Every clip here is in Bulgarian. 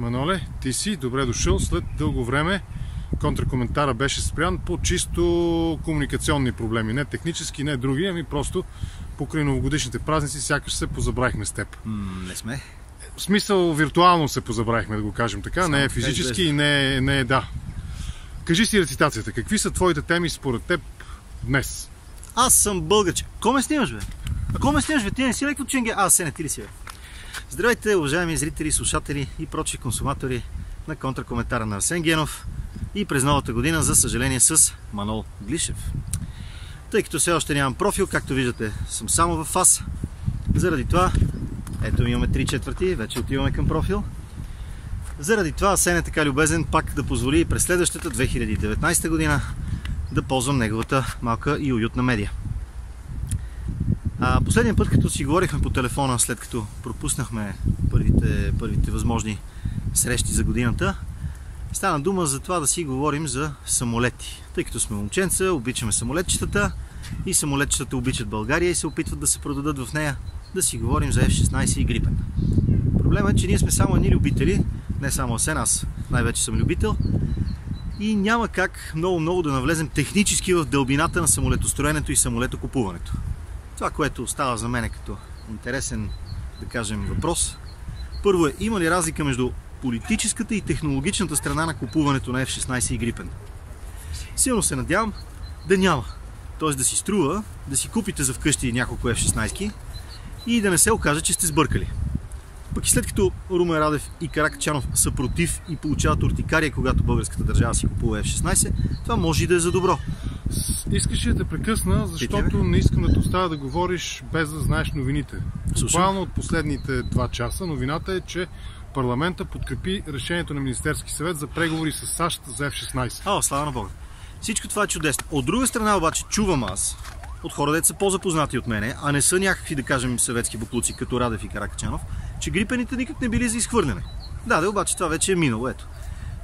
Маноле, ти си добре дошъл. След дълго време контракоментара беше спрян по чисто комуникационни проблеми. Не технически, не други, ами просто покрай новогодишните празници сякаш се позабравихме с теб. М, не сме. В смисъл виртуално се позабравихме, да го кажем така. Само не е физически и не е, не е да. Кажи си рецитацията. Какви са твоите теми според теб днес? Аз съм българче. Ко ме снимаш, бе? Ко ме снимаш, бе? Ти не си леко ченге? А, се не ти ли си, бе? Здравейте, уважаеми зрители, слушатели и прочи консуматори на контракоментара на Арсен Генов и през новата година, за съжаление, с Манол Глишев. Тъй като все още нямам профил, както виждате, съм само в фас. Заради това, ето имаме 3 четвърти, вече отиваме към профил. Заради това Асен е така любезен пак да позволи и през следващата 2019 година да ползвам неговата малка и уютна медия. Последния път, като си говорихме по телефона, след като пропуснахме първите, първите възможни срещи за годината, стана дума за това да си говорим за самолети. Тъй като сме момченца, обичаме самолетчетата и самолетчетата обичат България и се опитват да се продадат в нея, да си говорим за F-16 и Gripen. Проблемът е, че ние сме само едни любители, не само Асен, аз най-вече съм любител, и няма как много-много да навлезем технически в дълбината на самолетостроенето и самолетокупуването. Това, което остава за мен като интересен, да кажем, въпрос. Първо е, има ли разлика между политическата и технологичната страна на купуването на F-16 и Gripen? Силно се надявам да няма. Тоест да си струва, да си купите за вкъщи няколко F-16 и да не се окаже, че сте сбъркали. Пък и след като Румен Радев и Каракачанов са против и получават ортикария, когато българската държава си купува F-16, това може и да е за добро. Искаш да те прекъсна, защото не искам да те оставя да говориш без да знаеш новините. Буквално от последните два часа новината е, че парламента подкрепи решението на Министерски съвет за преговори с САЩ за F-16. О, слава на Бога. Всичко това е чудесно. От друга страна обаче чувам аз от хора, деца са по-запознати от мене, а не са някакви, да кажем, съветски буклуци, като Радев и Каракачанов, че грипените никак не били за изхвърляне. Да, да, обаче това вече е минало, ето.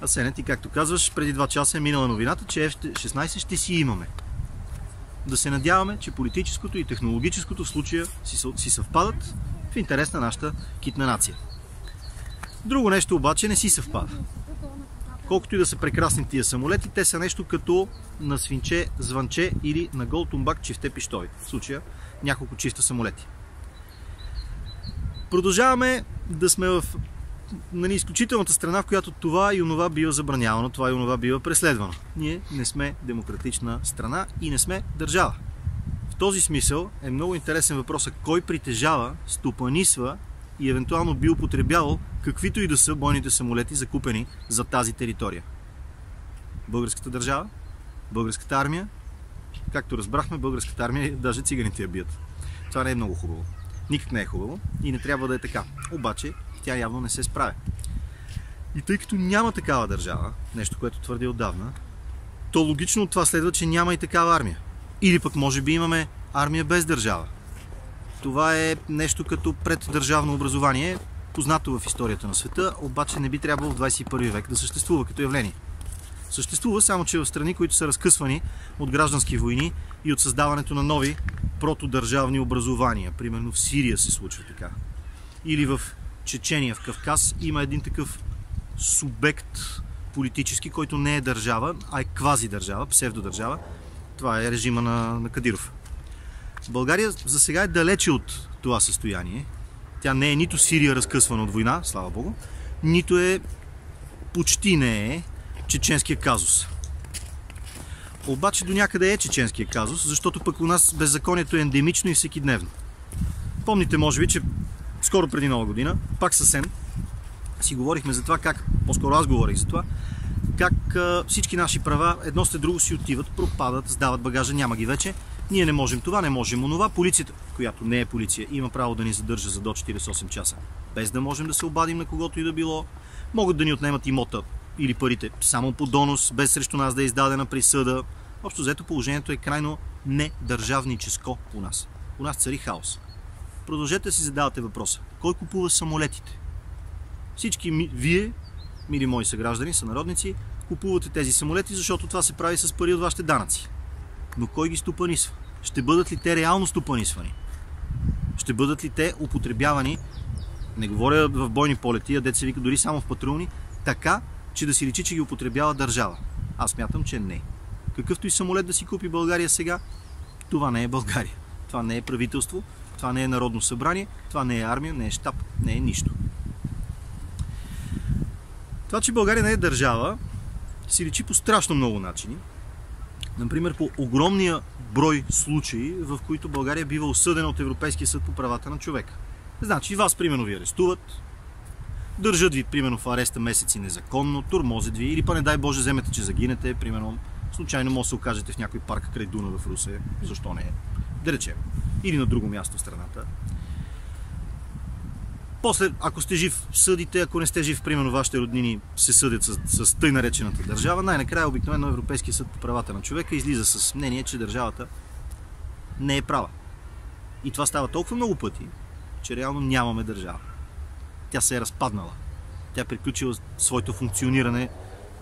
А Сене, ти както казваш, преди два часа е минала новината, че F-16 ще си имаме. Да се надяваме, че политическото и технологическото в случая си, съ- си съвпадат в интерес на нашата китна нация. Друго нещо обаче не си съвпада. Колкото и да са прекрасни тия самолети, те са нещо като на свинче, звънче или на гол тумбак чифте пиштови. В случая няколко чифта самолети. Продължаваме да сме в нали, изключителната страна, в която това и онова бива забранявано, това и онова бива преследвано. Ние не сме демократична страна и не сме държава. В този смисъл е много интересен въпросът кой притежава, стопанисва и евентуално би употребявал каквито и да са бойните самолети, закупени за тази територия. Българската държава, българската армия, както разбрахме, българската армия даже циганите я бият. Това не е много хубаво. Никак не е хубаво и не трябва да е така. Обаче тя явно не се справя. И тъй като няма такава държава, нещо, което твърди отдавна, то логично от това следва, че няма и такава армия. Или пък може би имаме армия без държава. Това е нещо като преддържавно образование, познато в историята на света, обаче не би трябвало в 21 век да съществува като явление. Съществува само, че в страни, които са разкъсвани от граждански войни и от създаването на нови протодържавни образования. Примерно в Сирия се случва така. Или в Чечения, в Кавказ има един такъв субект политически, който не е държава, а е квази държава, псевдодържава. Това е режима на, на Кадиров. България за сега е далече от това състояние. Тя не е нито Сирия разкъсвана от война, слава Богу, нито е почти не е чеченския казус. Обаче до някъде е чеченския казус, защото пък у нас беззаконието е ендемично и всекидневно. Помните, може би, че скоро преди нова година, пак съвсем, си говорихме за това как, по-скоро аз говорих за това, как всички наши права едно след друго си отиват, пропадат, сдават багажа, няма ги вече. Ние не можем това, не можем онова. Полицията, която не е полиция, има право да ни задържа за до 48 часа, без да можем да се обадим на когото и да било. Могат да ни отнемат имота или парите само по донос, без срещу нас да е издадена присъда. Общо взето положението е крайно недържавническо у нас. У нас цари хаос. Продължете да си задавате въпроса. Кой купува самолетите? Всички ми, вие, мили мои съграждани, сънародници, купувате тези самолети, защото това се прави с пари от вашите данъци. Но кой ги стопанисва? Ще бъдат ли те реално стопанисвани? Ще бъдат ли те употребявани Не говоря в бойни полети, а деца вика дори само в патрулни, така, че да си личи, че ги употребява държава. Аз мятам, че не. Какъвто и самолет да си купи България сега, това не е България. Това не е правителство, това не е Народно събрание, това не е армия, не е щаб, не е нищо. Това, че България не е държава, си личи по страшно много начини. Например, по огромния брой случаи, в които България бива осъдена от Европейския съд по правата на човека. Значи, вас, примерно, ви арестуват, държат ви, примерно, в ареста месеци незаконно, турмозят ви, или па не дай Боже, вземете, че загинете, примерно, случайно може да се окажете в някой парк край Дуна в Русе, защо не е, да речем, или на друго място в страната. После, ако сте жив, съдите, ако не сте жив, примерно вашите роднини се съдят с, с тъй наречената държава, най-накрая обикновено Европейския съд по правата на човека излиза с мнение, че държавата не е права. И това става толкова много пъти, че реално нямаме държава. Тя се е разпаднала. Тя е приключила своето функциониране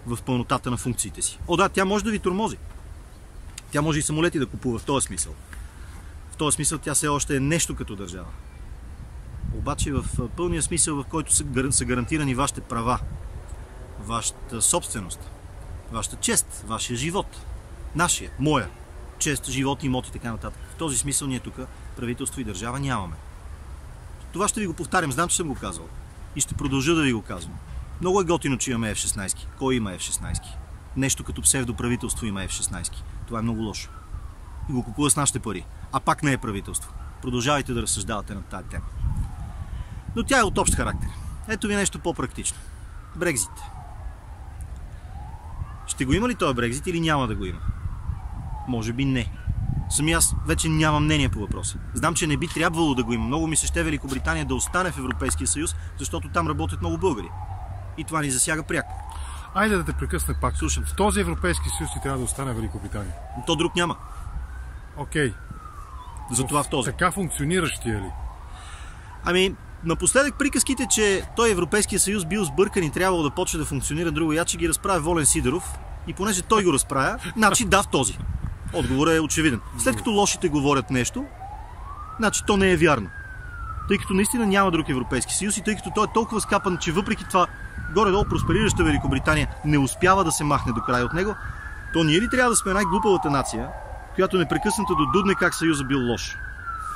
в пълнотата на функциите си. О да, тя може да ви тормози. Тя може и самолети да купува в този смисъл. В този смисъл тя все още е нещо като държава. Обаче в пълния смисъл, в който са гарантирани вашите права, вашата собственост, вашата чест, вашия живот, нашия, моя, чест, живот, имот и така нататък. В този смисъл ние тук правителство и държава нямаме. Това ще ви го повтарям, знам, че съм го казал. И ще продължа да ви го казвам. Много е готино, че имаме F-16. Кой има F-16? Нещо като псевдоправителство има F-16. Това е много лошо. И го купува с нашите пари. А пак не е правителство. Продължавайте да разсъждавате на тази тема. Но тя е от общ характер. Ето ви нещо по-практично. Брекзит. Ще го има ли този Брекзит или няма да го има? Може би не. Сами аз вече нямам мнение по въпроса. Знам, че не би трябвало да го има. Много ми се ще Великобритания да остане в Европейския съюз, защото там работят много българи. И това ни засяга пряко. Айде да те прекъсна пак. Слушам. В този Европейски съюз и трябва да остане Великобритания. То друг няма. Окей. Okay. Затова в този. Така функциониращия ли? Ами, Напоследък приказките, че той Европейския съюз бил сбъркан и трябвало да почне да функционира друго яче, ги разправя Волен Сидоров. И понеже той го разправя, значи да в този. Отговорът е очевиден. След като лошите говорят нещо, значи то не е вярно. Тъй като наистина няма друг Европейски съюз и тъй като той е толкова скапан, че въпреки това горе-долу просперираща Великобритания не успява да се махне до край от него, то ние ли трябва да сме най-глупавата нация, която непрекъснато до дудне как съюза бил лош?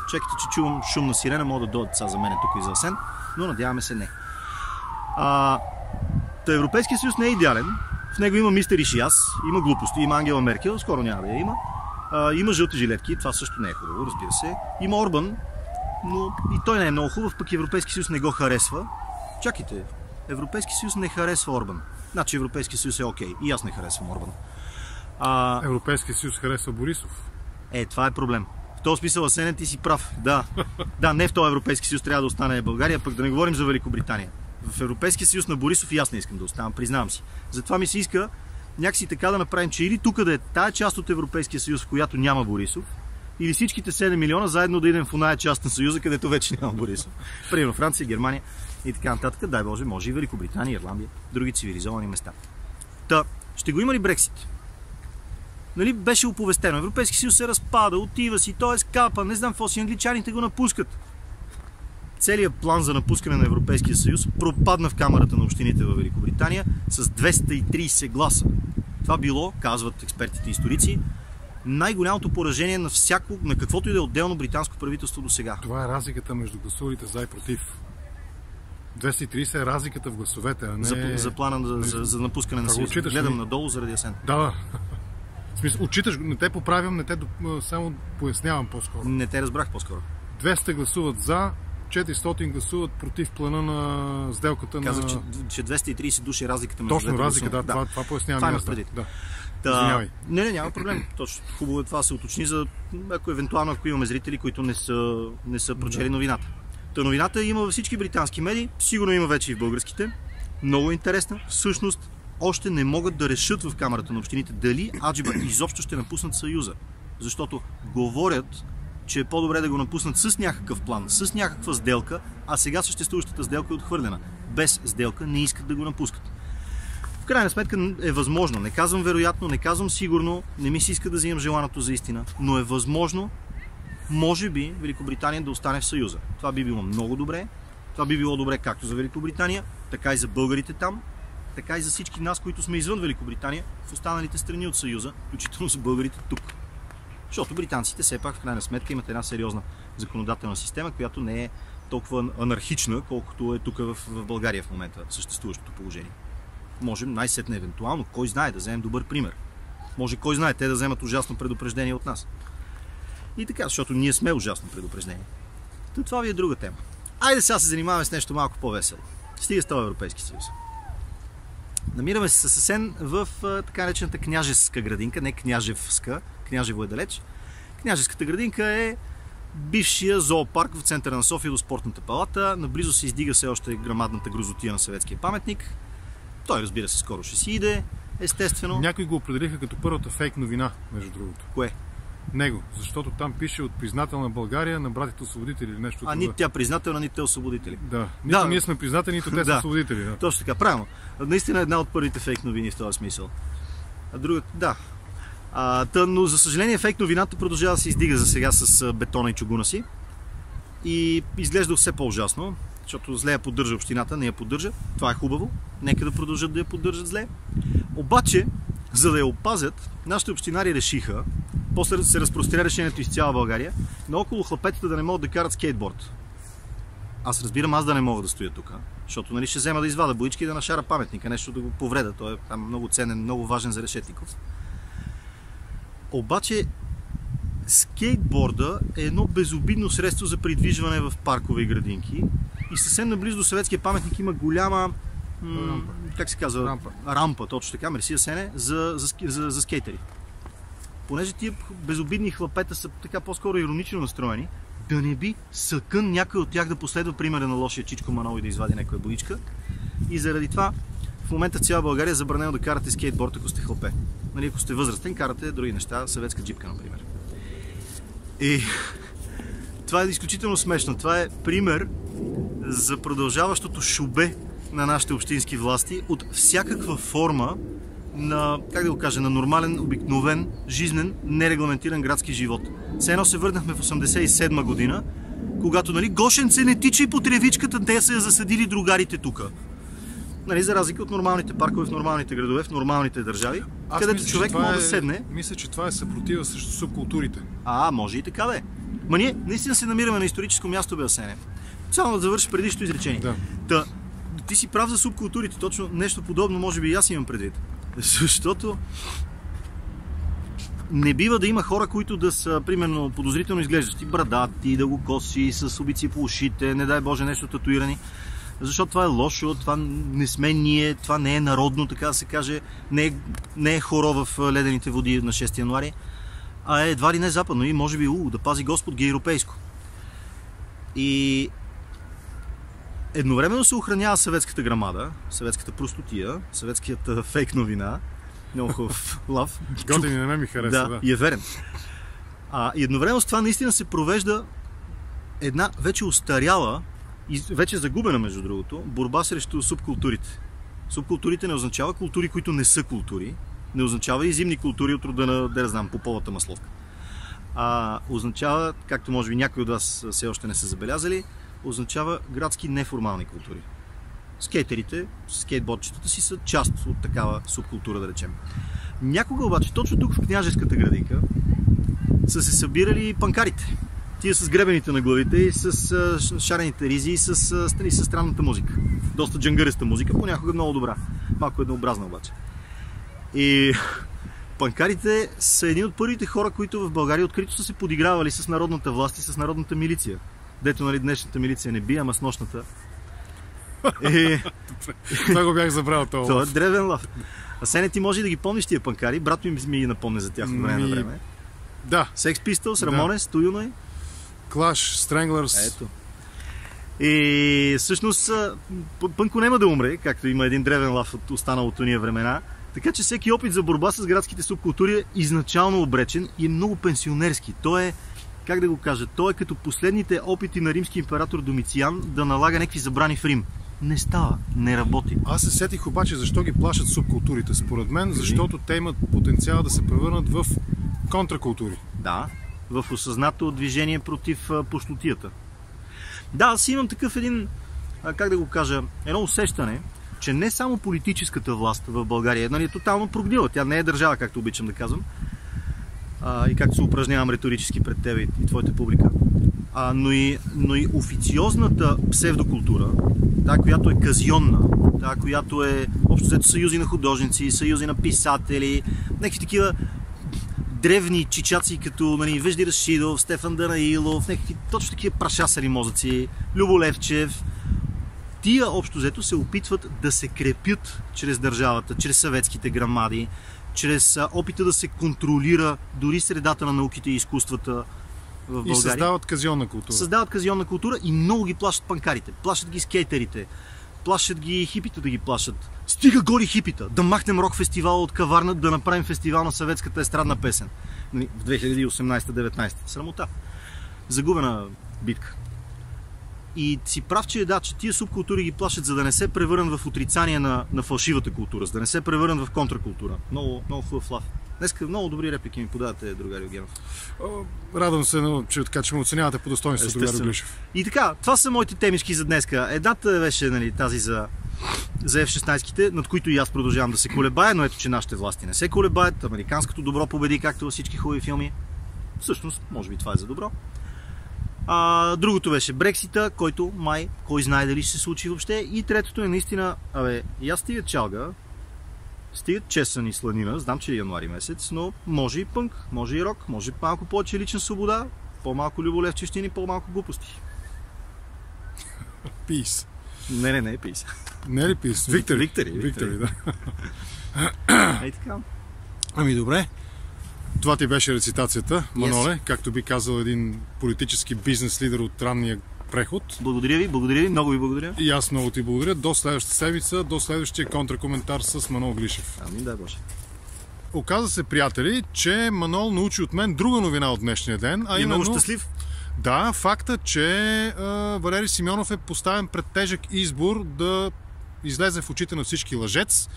Чекайте, че чувам шумна сирена, мога да дойдат сега за мен тук и за Асен, но надяваме се не. А, та Европейския съюз не е идеален. В него има мистер Ишиас, има глупости, има Ангела Меркел, скоро няма да я има. А, има жълти жилетки, това също не е хубаво, разбира се. Има Орбан, но и той не е много хубав, пък Европейски съюз не го харесва. Чакайте, Европейски съюз не харесва Орбан. Значи Европейски съюз е окей. И аз не харесвам Орбан. А... Европейския съюз харесва Борисов. Е, това е проблем. В този смисъл, Асенен, ти си прав. Да. да, не в този Европейски съюз трябва да остане България, пък да не говорим за Великобритания. В Европейския съюз на Борисов и аз не искам да оставам, признавам си. Затова ми се иска някакси така да направим, че или тук да е тая част от Европейския съюз, в която няма Борисов, или всичките 7 милиона заедно да идем в оная част на Съюза, където вече няма Борисов. Примерно Франция, Германия и така нататък. Дай Боже, може и Великобритания, Ирландия, други цивилизовани места. Та, ще го има ли Брексит? Нали, беше оповестено. Европейски съюз се разпада, отива си, той е скапа, не знам какво си, англичаните го напускат. Целият план за напускане на Европейския съюз пропадна в камерата на общините в Великобритания с 230 гласа. Това било, казват експертите и историци, най-голямото поражение на всяко, на каквото и да е отделно британско правителство до сега. Това е разликата между гласувалите за и против. 230 е разликата в гласовете, а не... За, за плана за, за, за напускане на съюза. Гледам надолу заради Асен. Да, в смисъл, отчиташ, не те поправям, не те само пояснявам по-скоро. Не те разбрах по-скоро. 200 гласуват за, 400 гласуват против плана на сделката Казах, на... че, че 230 души е разликата между Точно разлика, да, да, това, това пояснявам. Това да. Да. Не, не, няма проблем. Точно. Хубаво е това се уточни, за ако евентуално ако имаме зрители, които не са, не са прочели да. новината. Та новината има във всички британски медии, сигурно има вече и в българските. Много интересна. Всъщност, още не могат да решат в Камерата на общините дали Аджиба изобщо ще напуснат Съюза. Защото говорят, че е по-добре да го напуснат с някакъв план, с някаква сделка, а сега съществуващата сделка е отхвърлена. Без сделка не искат да го напускат. В крайна сметка е възможно. Не казвам вероятно, не казвам сигурно, не ми се иска да взимам желаното за истина, но е възможно, може би, Великобритания да остане в Съюза. Това би било много добре, Това би било добре както за Великобритания, така и за българите там, така и за всички нас, които сме извън Великобритания, в останалите страни от Съюза, включително за българите тук. Защото британците все пак в крайна сметка имат една сериозна законодателна система, която не е толкова анархична, колкото е тук в, в България в момента съществуващото положение. Можем най-сетне евентуално, кой знае, да вземем добър пример. Може кой знае, те да вземат ужасно предупреждение от нас. И така, защото ние сме ужасно предупреждение. То това ви е друга тема. Айде сега се занимаваме с нещо малко по-весело. Стига с това Европейски съюз. Намираме се съвсем в така наречената княжеска градинка, не княжевска, княжево е далеч. Княжеската градинка е бившия зоопарк в центъра на София до спортната палата. Наблизо се издига все още грамадната грозотия на съветския паметник. Той разбира се скоро ще си иде, естествено. Някои го определиха като първата фейк новина, между другото. Кое? Него, защото там пише от признателна България на братите освободители или нещо. А нито тя признателна, нито те освободители. Да. Нито да. ние сме признателни, нито те са Да. освободители. Да. Точно така, правилно. Наистина е една от първите фейк новини в този смисъл. А другата, да. А, та, но за съжаление фейк новината продължава да се издига за сега с бетона и чугуна си. И изглежда все по-ужасно, защото зле я поддържа общината, не я поддържа. Това е хубаво. Нека да продължат да я поддържат зле. Обаче, за да я опазят, нашите общинари решиха, после се разпростря решението из цяла България, наоколо хлапетата да не могат да карат скейтборд. Аз разбирам аз да не мога да стоя тук, защото нали ще взема да извада боички и да нашара паметника, нещо да го повреда. Той е там много ценен, много важен за Решетников. Обаче скейтборда е едно безобидно средство за придвижване в паркове и градинки и съвсем наблизо до съветския паметник има голяма Рампа. как се казва? Рампа. Рампа, точно така, мерси Асене, за, за, за, за скейтери. Понеже тия безобидни хлапета са така по-скоро иронично настроени, да не би съкън някой от тях да последва примера на лошия Чичко Манол и да извади някоя боичка. И заради това в момента цяла България е забранено да карате скейтборд, ако сте хлапе. Нали, ако сте възрастен, карате други неща, съветска джипка, например. И това е изключително смешно. Това е пример за продължаващото шубе на нашите общински власти от всякаква форма на, как да го кажа, на нормален, обикновен, жизнен, нерегламентиран градски живот. Все едно се върнахме в 87 година, когато, нали, Гошенце не тича и по тревичката, те са я засадили другарите тук. Нали, за разлика от нормалните паркове в нормалните градове, в нормалните държави, Аз където мисля, човек може е, да седне. Мисля, че това е съпротива срещу субкултурите. А, може и така да е. Ма ние наистина се намираме на историческо място, бе, Асене. Само да завърши предишното изречение. Да. Та, ти си прав за субкултурите, точно нещо подобно може би и аз имам предвид. Защото не бива да има хора, които да са, примерно, подозрително изглеждащи, брадати, да го коси, с обици по ушите, не дай Боже нещо татуирани. Защото това е лошо, това не сме ние, това не е народно, така да се каже, не е, не е хоро в ледените води на 6 януари, а е едва ли не западно и може би, у, да пази Господ ги е европейско. И едновременно се охранява съветската грамада, съветската простотия, съветският а, фейк новина, много хубав лав. Готини на мен ми хареса, Да, да. и е верен. А, и едновременно с това наистина се провежда една вече устаряла и вече загубена, между другото, борба срещу субкултурите. Субкултурите не означава култури, които не са култури, не означава и зимни култури от рода на, да я знам, поповата масловка. А означава, както може би някои от вас все още не са забелязали, означава градски неформални култури. Скейтерите, скейтбордчетата си са част от такава субкултура, да речем. Някога обаче, точно тук в княжеската градинка, са се събирали панкарите. Тия с гребените на главите и с шарените ризи и с, и с странната музика. Доста джангариста музика, понякога много добра. Малко еднообразна обаче. И панкарите са едни от първите хора, които в България открито са се подигравали с народната власт и с народната милиция. Дето, нали, днешната милиция не бие, ама с нощната. И... Това го бях забрал това. Това е древен лав. А Сене, ти може да ги помниш тия панкари. Брат ми ми ги напомня за тях от време на време. Да, Sex Pistols, Да. Рамонес, Туюной. Clash, Stranglers. Ето. И всъщност Пънко няма да умре, както има един древен лав от останалото ние времена. Така че всеки опит за борба с градските субкултури е изначално обречен и е много пенсионерски. Той е, как да го кажа, той е като последните опити на римски император Домициан да налага някакви забрани в Рим. Не става, не работи. Аз се сетих обаче защо ги плашат субкултурите. Според мен, защото те имат потенциал да се превърнат в контракултури. Да, в осъзнато движение против а, пуснотията. Да, аз имам такъв един как да го кажа, едно усещане, че не само политическата власт в България нали, е тотално прогнила. Тя не е държава, както обичам да казвам. А, и както се упражнявам риторически пред тебе и, твоята публика. А, но, и, но и официозната псевдокултура, та, която е казионна, та, която е общо взето съюзи на художници, съюзи на писатели, някакви такива древни чичаци, като нали, Вежди Рашидов, Стефан Данаилов, някакви точно такива прашасари мозъци, Люболевчев, тия общо взето се опитват да се крепят чрез държавата, чрез съветските грамади, чрез опита да се контролира дори средата на науките и изкуствата в България. И създават казионна култура. Създават казионна култура и много ги плащат панкарите, плащат ги скейтерите, плащат ги хипите да ги плащат. Стига гори хипита! Да махнем рок фестивал от каварна, да направим фестивал на съветската естрадна песен. Нали, в 2018-19. Срамота. Загубена битка. И си прав, че да, че тия субкултури ги плашат, за да не се превърнат в отрицание на, на фалшивата култура, за да не се превърнат в контракултура. Много, много хубав лав. Днеска много добри реплики ми подавате, другари Огенов. Радвам се, че, така, че ме оценявате по достоинство, другари Глишев. И така, това са моите темишки за днеска. Едната беше нали, тази за, за F-16-ките, над които и аз продължавам да се колебая, но ето, че нашите власти не се колебаят. Американското добро победи, както във всички хубави филми. Всъщност, може би това е за добро. А, другото беше Брексита, който май, кой знае дали ще се случи въобще. И третото е наистина, абе, аз стига чалга, стигат чесън и сланина, знам, че е януари месец, но може и пънк, може и рок, може малко повече лична свобода, по-малко люболевчещини, по-малко глупости. Пис. Не, не, не е пис. Не е ли пис? Виктори. Виктори, Виктори, да. Ей така. Ами добре. Това ти беше рецитацията, Маноле, yes. както би казал един политически бизнес лидер от ранния преход. Благодаря ви, благодаря ви, много ви благодаря. И аз много ти благодаря. До следващата седмица, до следващия контракоментар с Манол Глишев. Ами да, Боже. Оказа се, приятели, че Манол научи от мен друга новина от днешния ден. А и именно... много щастлив. Да, факта, че а, Валери Симеонов е поставен пред тежък избор да излезе в очите на всички лъжец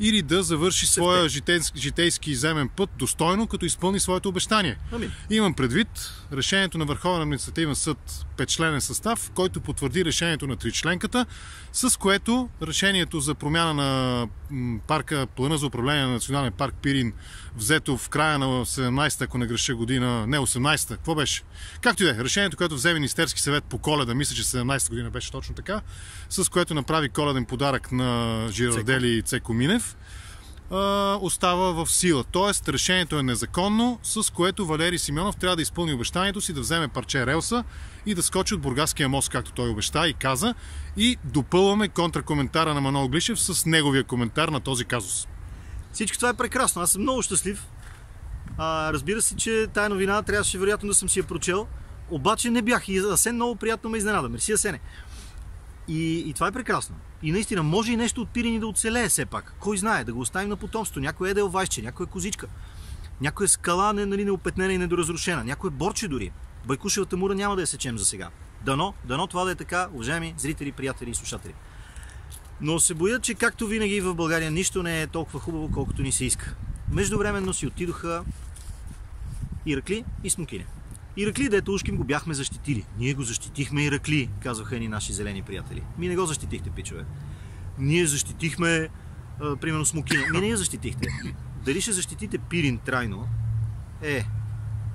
или да завърши своя житейски, житейски земен път достойно, като изпълни своето обещание. Амин. Имам предвид решението на Върховен административен съд петчленен състав, който потвърди решението на тричленката, с което решението за промяна на парка, плана за управление на Национален парк Пирин, взето в края на 17-та, ако не греша година, не 18-та, какво беше? Както и да е, решението, което взе Министерски съвет по коледа, мисля, че 17-та година беше точно така, с което направи коледен подарък на Жирардели и Цеко Минев, остава в сила. Тоест, решението е незаконно, с което Валери Симеонов трябва да изпълни обещанието си да вземе парче релса и да скочи от Бургаския мост, както той обеща и каза. И допълваме контракоментара на Манол Глишев с неговия коментар на този казус. Всичко това е прекрасно. Аз съм много щастлив. А, разбира се, че тая новина трябваше вероятно да съм си я прочел. Обаче не бях. И Асен много приятно ме изненада. Мерси, Асене. И, и това е прекрасно. И наистина, може и нещо от пирени да оцелее все пак. Кой знае, да го оставим на потомство. Някой е да е вайче, някой е козичка. Някой е скала не, нали, неопетнена и недоразрушена. Някой е борче дори. Байкушевата мура няма да я сечем за сега. Дано, дано това да е така, уважаеми зрители, приятели и слушатели. Но се боя, че както винаги в България нищо не е толкова хубаво, колкото ни се иска. Междувременно си отидоха Иракли и Смокине. Иракли, дето ушким го бяхме защитили. Ние го защитихме Иракли, казваха ни наши зелени приятели. Ми не го защитихте, пичове. Ние защитихме, а, примерно, Смокина. Ми не я защитихте. Дали ще защитите Пирин трайно? Е,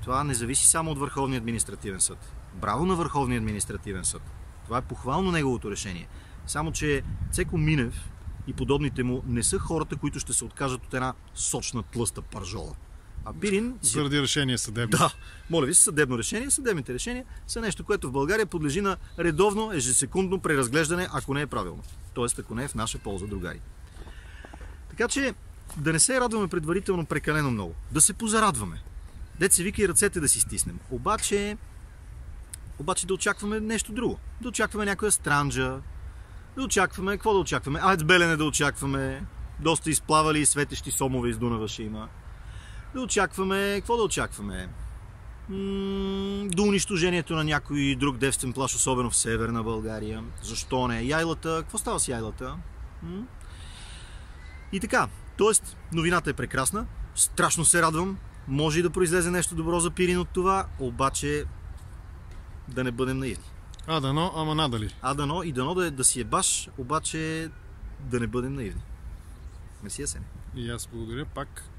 това не зависи само от Върховния административен съд. Браво на Върховния административен съд. Това е похвално неговото решение. Само, че Цеко Минев и подобните му не са хората, които ще се откажат от една сочна тлъста пържола. А Пирин... Заради решение съдебно. Да, моля ви, съдебно решение. Съдебните решения са нещо, което в България подлежи на редовно, ежесекундно преразглеждане, ако не е правилно. Тоест, ако не е в наша полза, другари. Така че, да не се радваме предварително прекалено много. Да се позарадваме. Дет се вика и ръцете да си стиснем. Обаче, обаче да очакваме нещо друго. Да очакваме някоя странджа, да очакваме, какво да очакваме? Аец Белене да очакваме, доста изплавали и светещи сомове из Дунава ще има. Да очакваме, какво да очакваме? М- до унищожението на някой друг девствен плаш, особено в северна България. Защо не? Яйлата, какво става с яйлата? М- и така, т.е. новината е прекрасна, страшно се радвам, може и да произлезе нещо добро за Пирин от това, обаче да не бъдем наивни. А, дано, ама надали. А дано и дано да, е- да си е баш, обаче да не бъдем наивни. Месия се. И аз благодаря пак.